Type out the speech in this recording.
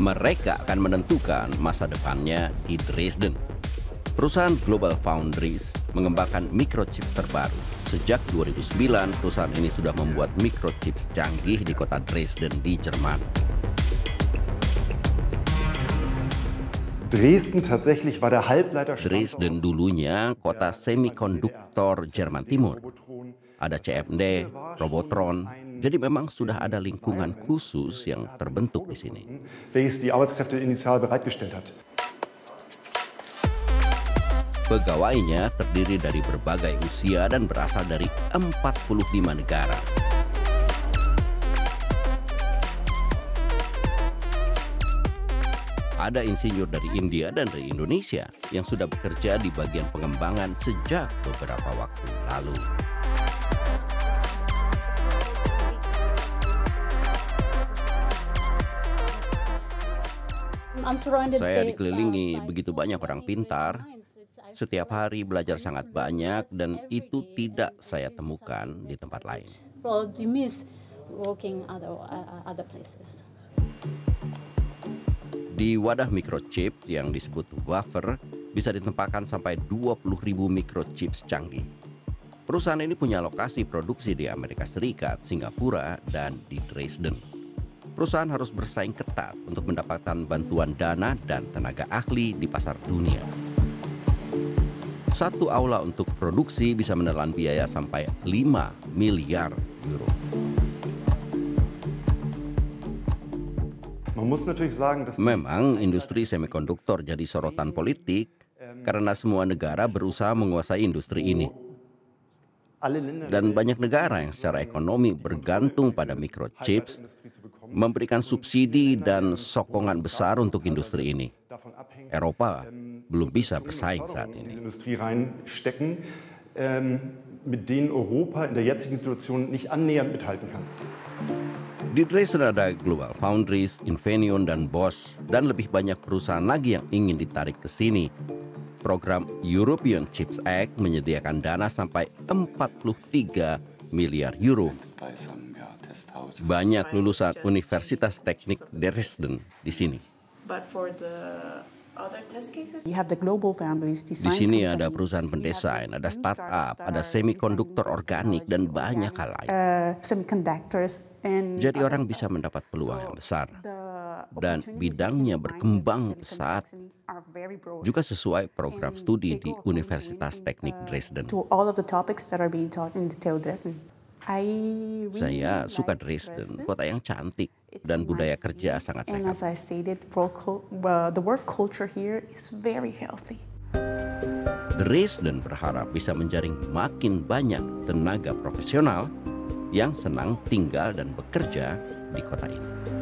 Mereka akan menentukan masa depannya di Dresden. Perusahaan Global Foundries mengembangkan microchips terbaru. Sejak 2009, perusahaan ini sudah membuat microchips canggih di kota Dresden di Jerman. Dresden tatsächlich war der Halbleiter Dresden dulunya kota semikonduktor Jerman Timur. Ada CFD, Robotron, jadi memang sudah ada lingkungan khusus yang terbentuk di sini. Pegawainya terdiri dari berbagai usia dan berasal dari 45 negara. Ada insinyur dari India dan dari Indonesia yang sudah bekerja di bagian pengembangan sejak beberapa waktu lalu. Saya dikelilingi begitu banyak orang pintar. Setiap hari belajar sangat banyak dan itu tidak saya temukan di tempat lain. Uh. Di wadah microchip yang disebut wafer bisa ditempatkan sampai 20.000 microchips canggih. Perusahaan ini punya lokasi produksi di Amerika Serikat, Singapura, dan di Dresden. Perusahaan harus bersaing ketat untuk mendapatkan bantuan dana dan tenaga ahli di pasar dunia. Satu aula untuk produksi bisa menelan biaya sampai 5 miliar euro. Memang industri semikonduktor jadi sorotan politik karena semua negara berusaha menguasai industri ini. Dan banyak negara yang secara ekonomi bergantung pada microchips memberikan subsidi dan sokongan besar untuk industri ini. Eropa belum bisa bersaing saat ini. ähm, mit denen Europa in der jetzigen Situation nicht annähernd mithalten kann. Di Dresden ada Global Foundries, Infineon, dan Bosch, dan lebih banyak perusahaan lagi yang ingin ditarik ke sini. Program European Chips Act menyediakan dana sampai 43 miliar euro. Banyak lulusan Universitas Teknik Dresden di sini. Di sini ada perusahaan pendesain, ada startup, ada semikonduktor organik, dan banyak hal lain. uh, Jadi orang bisa mendapat peluang yang besar. Dan bidangnya berkembang pesat, Juga sesuai program studi di Universitas Teknik uh, Dresden. Saya suka Dresden, kota yang cantik dan budaya kerja sangat sehat. Dresden berharap bisa menjaring makin banyak tenaga profesional yang senang tinggal dan bekerja di kota ini.